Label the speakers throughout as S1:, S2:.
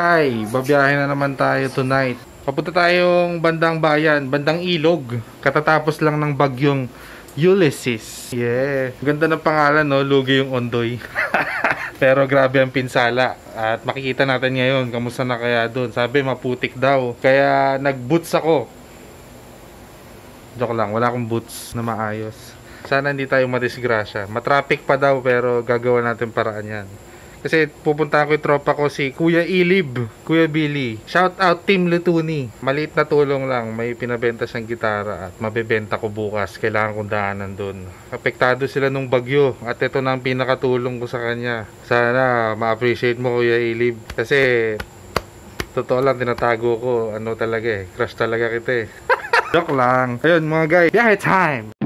S1: Guy, babiyahe na naman tayo tonight. Papunta tayong bandang bayan, bandang ilog. Katatapos lang ng bagyong Ulysses. Yeah. Ganda ng pangalan, no? Lugi yung ondoy. Pero grabe ang pinsala. At makikita natin ngayon, kamusta na kaya doon. Sabi, maputik daw. Kaya nag-boots ako. Joke lang, wala akong boots na maayos. Sana hindi tayo madisgrasya. Matraffic pa daw, pero gagawa natin paraan yan. Kasi pupunta ko yung tropa ko si Kuya Ilib, Kuya Billy. Shout out Team Lutuni. Maliit na tulong lang, may pinabenta siyang gitara at mabebenta ko bukas. Kailangan kong daanan doon. Apektado sila nung bagyo at ito na ang pinakatulong ko sa kanya. Sana ma-appreciate mo Kuya Ilib. Kasi totoo lang tinatago ko ano talaga eh. Crush talaga kita eh. Joke lang. Ayun mga guys, biyahe time!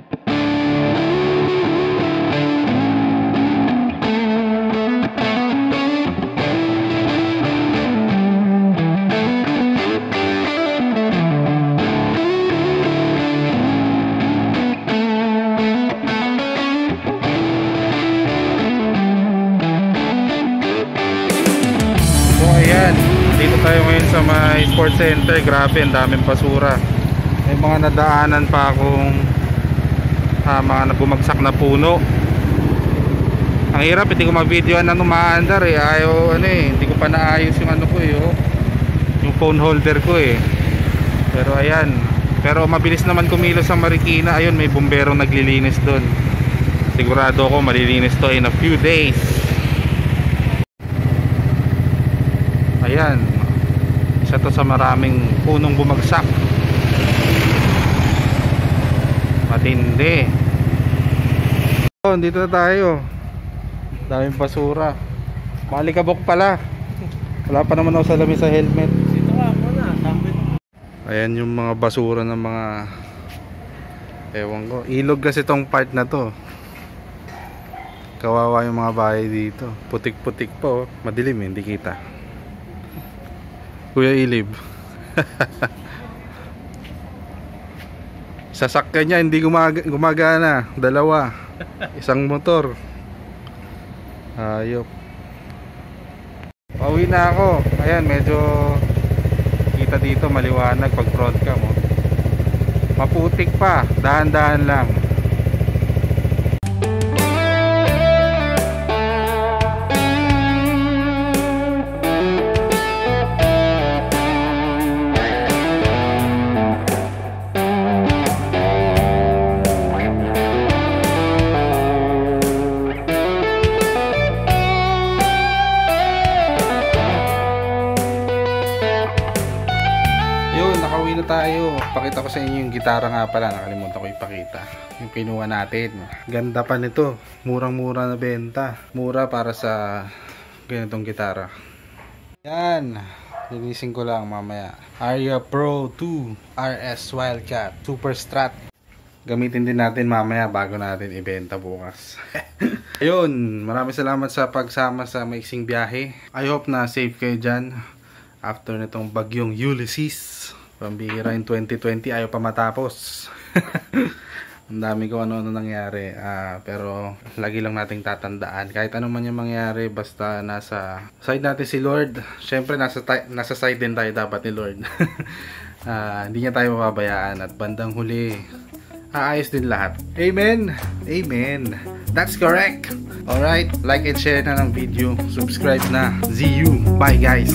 S1: Tayo ngayon sa may sports center. Grabe, ang daming basura. May mga nadaanan pa akong ah, mga nabumagsak na puno. Ang hirap, hindi ko ma-videoan na umaandar eh. Ayaw, ano eh, hindi ko pa naayos yung ano ko eh. Oh. Yung phone holder ko eh. Pero ayan. Pero mabilis naman kumilos sa Marikina. Ayun, may bomberong naglilinis doon. Sigurado ako malilinis to in a few days. Ayan. Isa to sa maraming punong bumagsak. Matindi. Oh, dito na tayo. Daming basura. Malikabok pala. Wala pa naman ako salamin sa helmet.
S2: Dito ka muna, tambit.
S1: Ayan yung mga basura ng mga ewan ko. Ilog kasi tong part na to. Kawawa yung mga bahay dito. Putik-putik pa oh. Madilim eh, hindi kita. Kuya Ilib. Sasakyan niya hindi gumag- gumagana. Dalawa. Isang motor. Ayop. Pauwi na ako. Ayan, medyo kita dito maliwanag pag front cam oh. Maputik pa, dahan-dahan lang. Nakauwi na tayo. Pakita ko sa inyo yung gitara nga pala. Nakalimutan ko ipakita. Yung kinuha natin. Ganda pa nito. Murang-mura na benta. Mura para sa ganitong gitara. Yan. Linisin ko lang mamaya. Aria Pro 2 RS Wildcat Super Strat. Gamitin din natin mamaya bago natin ibenta bukas. Ayun, maraming salamat sa pagsama sa maiksing biyahe. I hope na safe kayo dyan after nitong bagyong Ulysses. Pambihira in 2020 ayaw pa matapos. Ang dami ko ano-ano nangyari. Ah, pero lagi lang nating tatandaan. Kahit ano man yung mangyari, basta nasa side natin si Lord. Siyempre, nasa, nasa side din tayo dapat ni Lord. Ah, hindi niya tayo mapabayaan. At bandang huli, aayos din lahat. Amen! Amen! That's correct! Alright, like and share na ng video. Subscribe na. See you! Bye guys!